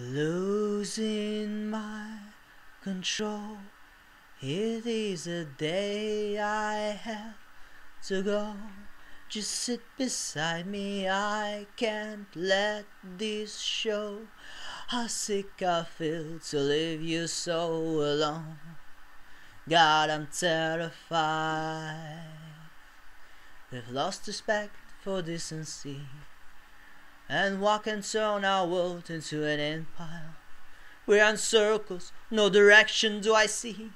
Losing my control. It is a day I have to go. Just sit beside me, I can't let this show. How sick I feel to leave you so alone. God, I'm terrified. We've lost respect for decency and walk and turn our world into an empire. We're in circles, no direction do I see.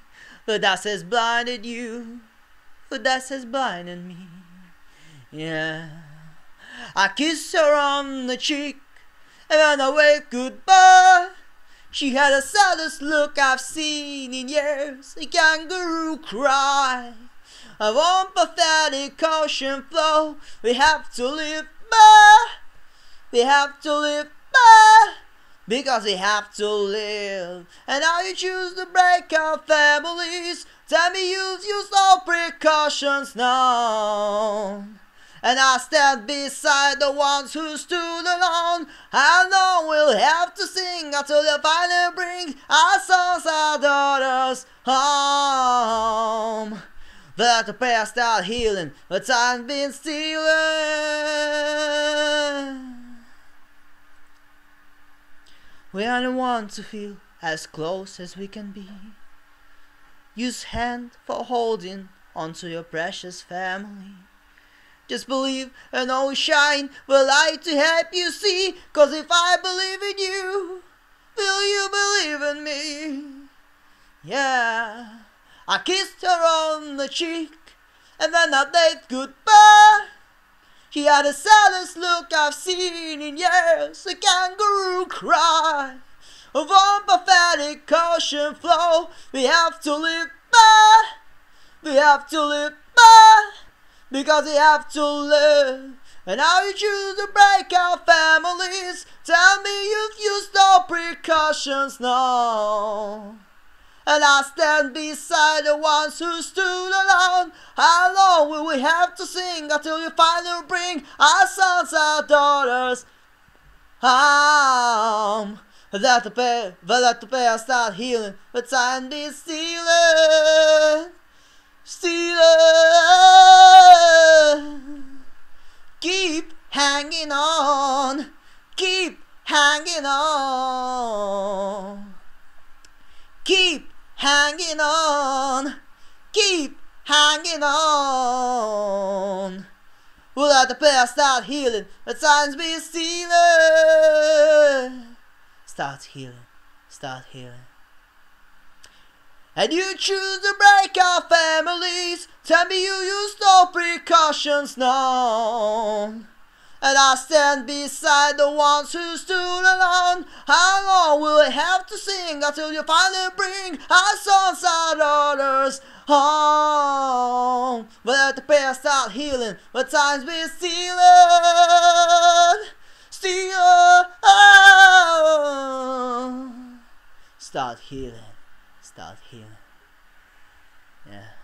The dust has blinded you, the dust has blinded me. Yeah, I kissed her on the cheek and I waved goodbye. She had the saddest look I've seen in years, a kangaroo cry. A warm, pathetic ocean flow, we have to live by. We have to live by because we have to live. And now you choose to break our families. Tell me you've used all precautions now. And I stand beside the ones who stood alone. How long we'll have to sing until they finally bring our sons, our daughters home. Let the past start healing, the time's been stealing. We only want to feel as close as we can be. Use hand for holding onto your precious family. Just believe and always shine will light to help you see. Cause if I believe in you, will you believe in me? Yeah. I kissed her on the cheek and then I waved goodbye. He had the saddest look I've seen in years, a kangaroo cry. of warm, pathetic ocean flow, we have to live by, we have to live by, because we have to live. And now you choose to break our families, tell me you've used all precautions now. And I stand beside the ones who stood alone. How long will we have to sing until you finally bring our sons, our daughters home? Let the pain, let the pain start healing. The time is stealing, stealing. Keep hanging on, keep hanging on, keep hanging on, keep hanging on. We'll let the past start healing, the times be stealing. Start healing, start healing. And you choose to break our families. Tell me you used no precautions now. And I stand beside the ones who stood alone. How long will we have to sing until you finally bring our sons, our daughters home? But let the past start healing, but times be stealing. Start healing, start healing. Yeah.